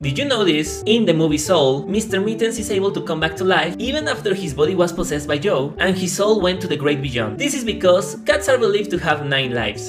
Did you know this? In the movie Soul, Mr. Mittens is able to come back to life even after his body was possessed by Joe and his soul went to the great beyond. This is because cats are believed to have 9 lives.